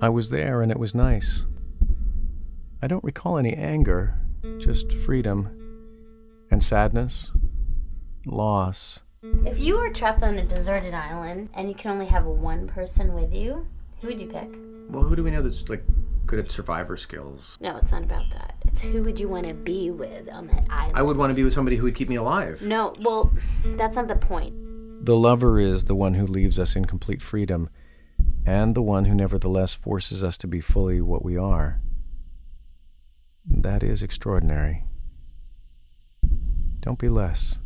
I was there and it was nice. I don't recall any anger, just freedom and sadness, loss. If you were trapped on a deserted island and you can only have one person with you, who would you pick? Well, who do we know that's like good at survivor skills? No, it's not about that. It's who would you want to be with on that island? I would want to be with somebody who would keep me alive. No, well, that's not the point. The lover is the one who leaves us in complete freedom, and the one who nevertheless forces us to be fully what we are. That is extraordinary. Don't be less.